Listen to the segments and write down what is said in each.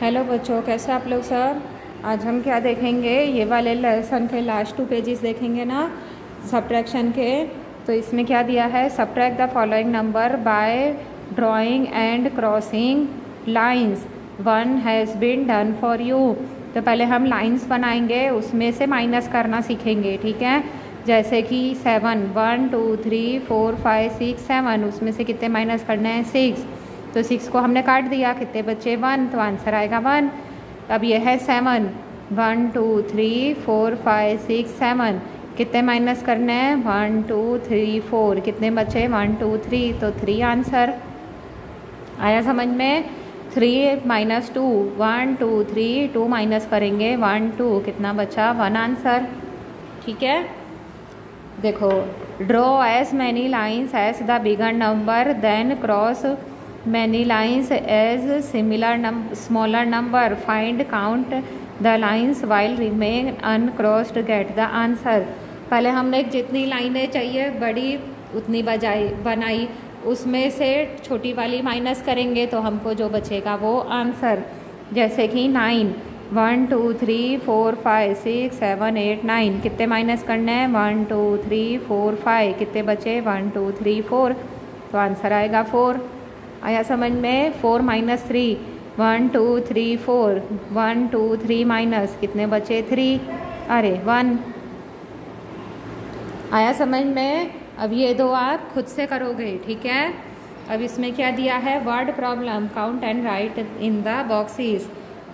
Hello बच्चों, कैसे आप लोग सर? आज हम क्या देखेंगे? ये वाले लेसन के लास्ट टू पेजेस देखेंगे ना सब्ट्रैक्शन के। तो इसमें क्या दिया है? Subtract the following number by drawing and crossing lines one has been done for you तो पहले हम लाइंस बनाएँगे, उसमें से माइनस करना सीखेंगे, ठीक है? जैसे कि seven one two three four five six seven उसमें से कितने माइनस करने हैं? सिक्स तो सिक्स को हमने काट दिया, कितने बच्चे वन तो आंसर आएगा वन अब यह है seven one two three four five six seven कितने माइनस करने हैं? वन टू थ्री फोर कितने बचे? वन टू थ्री तो थ्री आंसर आया समझ में? Three minus two one two three two minus करेंगे. वन टू कितना बचा? वन आंसर ठीक है? देखो draw as many lines as the bigger number then cross lines as similar num, smaller number. Find, count the lines while remain uncrossed. Get the answer. पहले हमने जितनी लाइनें चाहिए, बड़ी उतनी बजाई, बनाई। उसमें से छोटी वाली माइनस करेंगे तो हमको जो बचेगा वो आंसर जैसे कि nine one two three four five six seven eight nine कितने माइनस करने हैं? One two three four five कितने बचे? वन टू थ्री फोर तो आंसर आएगा फोर आया समझ में? Four minus three one two three four one two three minus कितने बचे? थ्री अरे वन आया समझ में? अब ये दो आप खुद से करोगे, ठीक है? अब इसमें क्या दिया है? Word problem count and write in the boxes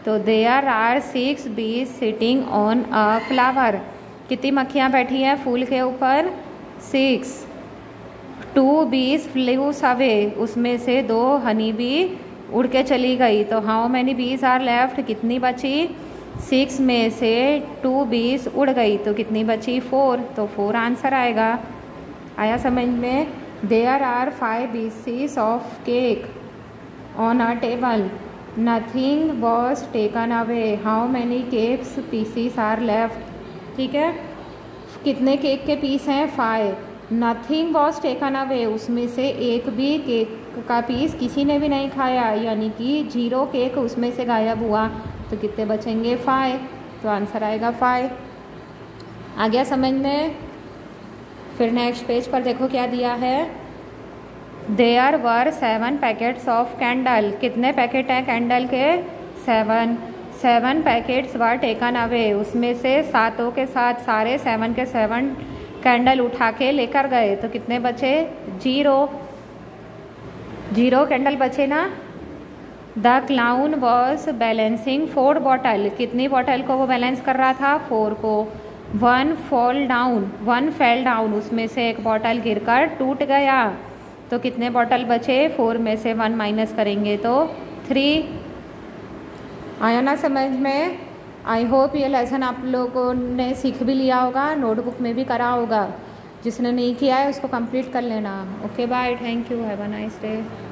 तो there are six bees sitting on a flower कितनी मक्खियाँ बैठी हैं? फूल के ऊपर? सिक्स टू बीस फ्लूस अवे उसमें से दो हनी बी उड़ के चली गई। तो how many bees are left कितनी बची? सिक्स में से टू बीस उड़ गई। तो कितनी बची? फोर तो फोर आंसर आएगा। आया समझ में? There are five pieces of cake on a table nothing was taken away how many cakes pieces are left ठीक है? कितने केक के पीस हैं? Five nothing was taken away उसमें से एक भी केक का पीस किसी ने भी नहीं खाया, यानी कि ज़ीरो केक उसमें से गायब हुआ। तो कितने बचेंगे? फाइव तो आंसर आएगा फाइव आ गया समझ में? फिर नेक्स्ट पेज पर देखो क्या दिया है। There were seven packets of candle कितने पैकेट हैं कैंडल के? Seven seven packets were taken away उसमें से सातों के साथ सारे सेवन के सेवन कैंडल उठा के लेकर गए। तो कितने बचे? ज़ीरो। ज़ीरो कैंडल बचे ना? The clown was balancing four bottle कितनी बॉटल को वो बैलेंस कर रहा था? फोर को। One fall down one fell down उसमें से एक बॉटल गिरकर टूट गया। तो कितने बॉटल बचे? फोर में से वन माइनस करेंगे तो थ्री आया ना समझ में? आई होप ये लेसन आप लोगों ने सीख भी लिया होगा नोटबुक में भी करा होगा। जिसने नहीं किया है, उसको कंप्लीट कर लेना। Okay bye thank you have a nice day